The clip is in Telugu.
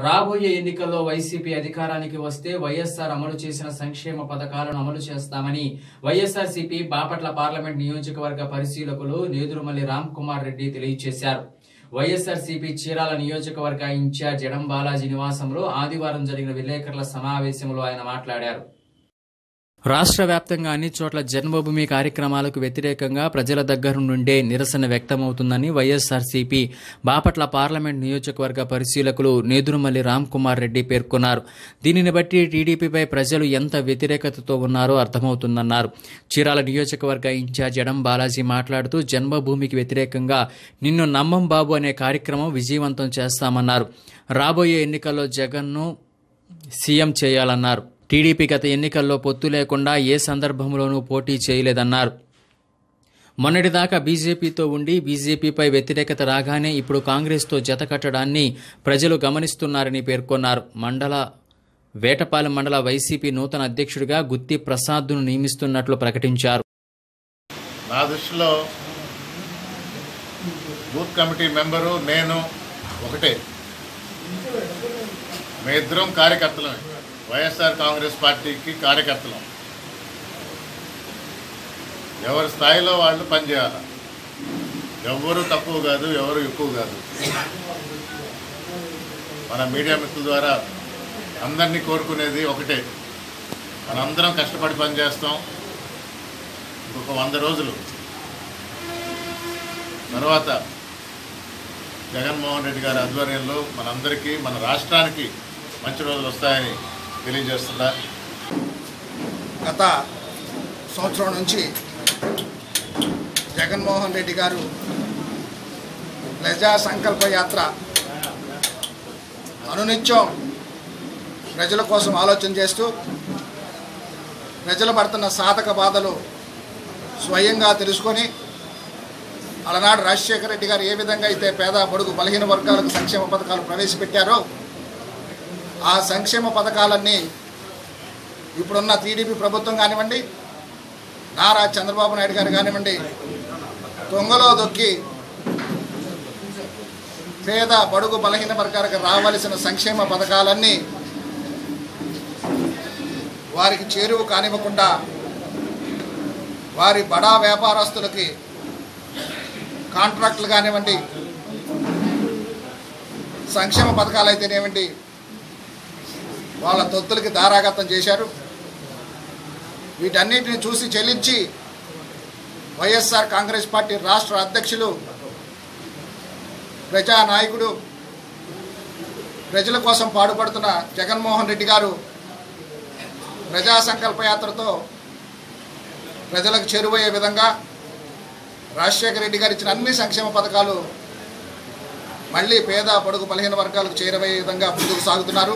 రాబోయే ఎన్నికల్లో వైసీపీ అధికారానికి వస్తే వైఎస్ఆర్ అమలు చేసిన సంక్షేమ పథకాలను అమలు చేస్తామని వైఎస్ఆర్సీపీ బాపట్ల పార్లమెంట్ నియోజకవర్గ పరిశీలకులు నేదురుమల్లి రామ్ కుమార్ రెడ్డి తెలియజేశారు. వైఎస్ఆర్సీపీ చీరాల నియోజకవర్గ ఇన్ఛార్జ్ ఎడం బాలాజీ నివాసంలో ఆదివారం జరిగిన విలేకరుల సమావేశంలో ఆయన మాట్లాడారు. రాష్ట్ర వ్యాప్తంగా అన్ని చోట్ల జన్మభూమి కార్యక్రమాలకు వ్యతిరేకంగా ప్రజల దగ్గర నుండే నిరసన వ్యక్తమవుతుందని వైఎస్ఆర్సీపీ బాపట్ల పార్లమెంట్ నియోజకవర్గ పరిశీలకులు నేదురుమల్లి రామ్ కుమార్ రెడ్డి పేర్కొన్నారు. దీనిని బట్టి టీడీపీపై ప్రజలు ఎంత వ్యతిరేకతతో ఉన్నారో అర్థమవుతుందన్నారు. చీరాల నియోజకవర్గ ఇన్ఛార్జ్ ఎడం బాలాజీ మాట్లాడుతూ జన్మభూమికి వ్యతిరేకంగా నిన్ను నమ్మం బాబు అనే కార్యక్రమం విజయవంతం చేస్తామన్నారు. రాబోయే ఎన్నికల్లో జగన్ను సీఎం చేయాలన్నారు. టీడీపీ గత ఎన్నికల్లో పొత్తు లేకుండా ఏ సందర్భంలోనూ పోటీ చేయలేదన్నారు. మొన్నటిదాకా బీజేపీతో ఉండి బీజేపీపై వ్యతిరేకత రాగానే ఇప్పుడు కాంగ్రెస్తో జత కట్టడాన్ని ప్రజలు గమనిస్తున్నారని పేర్కొన్నారు. మండల వేటపాలెం మండల వైసీపీ నూతన అధ్యక్షుడిగా గుత్తి ప్రసాద్ను నియమిస్తున్నట్లు ప్రకటించారు. నా దృష్టిలో బూత్ కమిటీ మెంబరు నేను ఒకటే. మీ ఇద్దరం కార్యకర్తలమే. వైఎస్ఆర్ కాంగ్రెస్ పార్టీకి కార్యకర్తలం. ఎవరి స్థాయిలో వాళ్ళు పనిచేయాలి? ఎవరు తక్కువ కాదు ఎవరు ఎక్కువ కాదు. మన మీడియా మిత్రుల ద్వారా అందరినీ కోరుకునేది ఒకటే. మనందరం కష్టపడి పనిచేస్తాం. ఇంకొక వంద రోజులు. తర్వాత జగన్మోహన్ రెడ్డి గారి ఆధ్వర్యంలో మనందరికీ మన రాష్ట్రానికి మంచి రోజులు వస్తాయని తెలియజేస్తున్నా. గత సంవత్సరం నుంచి జగన్మోహన్ రెడ్డి గారు ప్రజా సంకల్ప యాత్ర అనునిత్యం ప్రజల కోసం ఆలోచన చేస్తూ ప్రజలు పడుతున్న సాధక బాధలు స్వయంగా తెలుసుకొని అలనాడు రాజశేఖర రెడ్డి గారు ఏ విధంగా అయితే పేద బడుగు బలహీన వర్గాలకు సంక్షేమ పథకాలు ప్రవేశపెట్టారో ఆ సంక్షేమ పథకాలన్నీ ఇప్పుడున్న టీడీపీ ప్రభుత్వం కానివ్వండి నారా చంద్రబాబు నాయుడు గారు కానివ్వండి దొంగలో దొక్కి పేద బడుగు బలహీన వర్గాలకు రావలసిన సంక్షేమ పథకాలన్నీ వారికి చేరువు కానివ్వకుండా వారి బడా వ్యాపారస్తులకి కాంట్రాక్టులు కానివ్వండి సంక్షేమ పథకాలు అయితేనేమిటి వాళ్ళ తొత్తులకి దారాగతం చేశారు. వీటన్నిటిని చూసి చెల్లించి వైఎస్ఆర్ కాంగ్రెస్ పార్టీ రాష్ట్ర అధ్యక్షులు ప్రజానాయకుడు ప్రజల కోసం పాడుపడుతున్న జగన్మోహన్ రెడ్డి గారు ప్రజా సంకల్పయాత్రతో ప్రజలకు చేరువయ్యే విధంగా రాజశేఖర రెడ్డి గారు ఇచ్చిన అన్ని సంక్షేమ పథకాలు మళ్ళీ పేద పొడుగు బలహీన వర్గాలకు చేరవయ్యే విధంగా ముందుకు సాగుతున్నారు.